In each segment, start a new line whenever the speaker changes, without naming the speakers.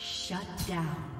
Shut down.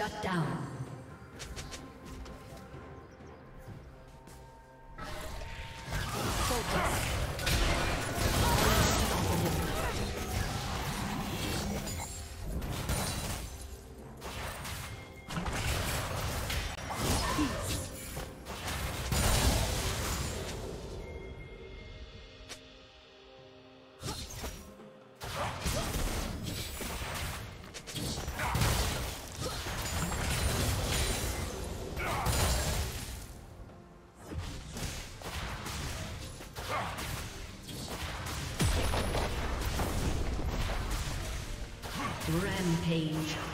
Shut down. Rampage.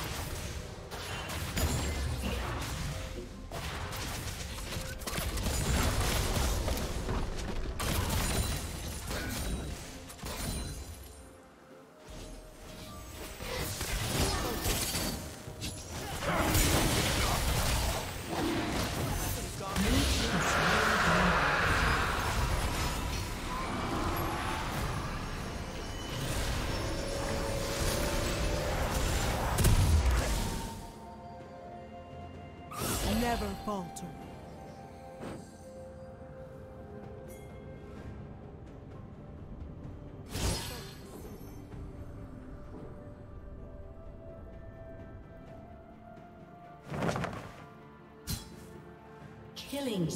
Never falter.
Killing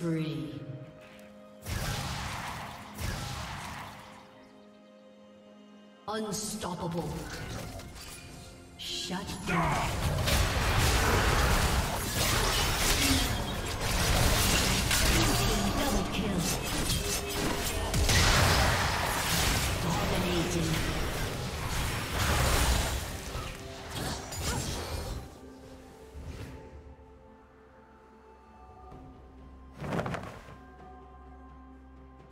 spree. Unstoppable. Shut down.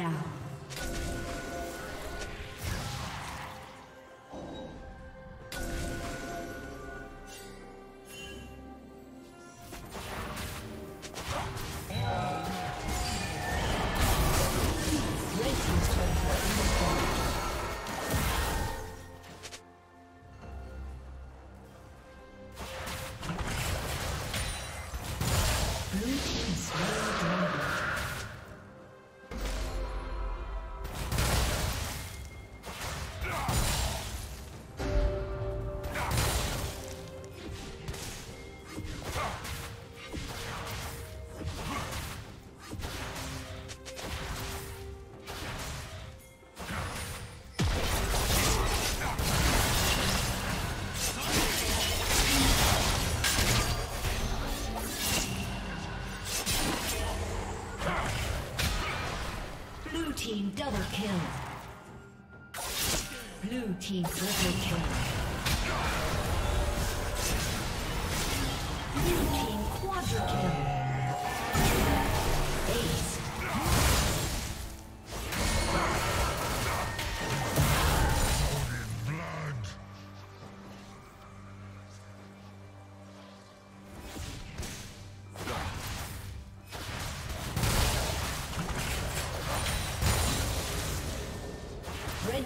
Down. Team triple kill.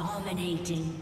Dominating.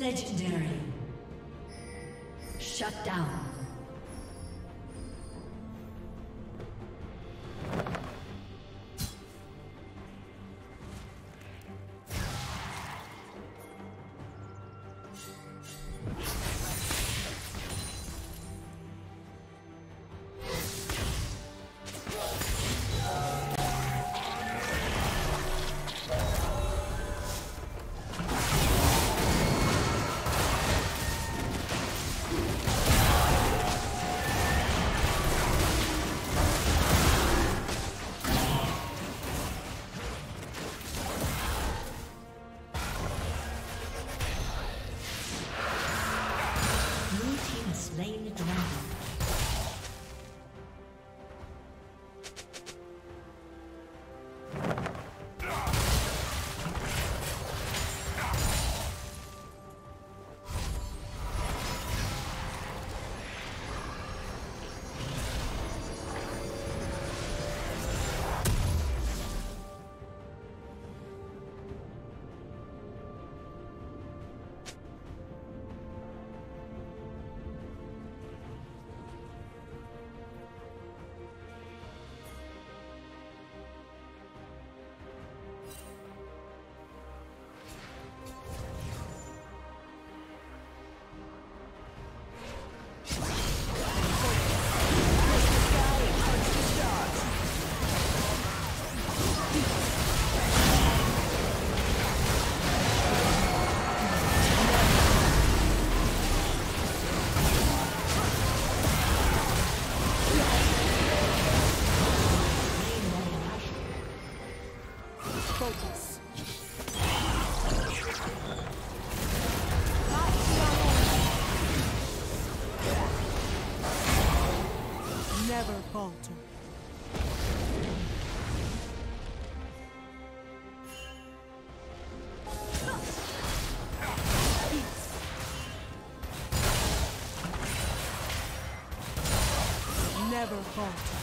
Legendary. Falter.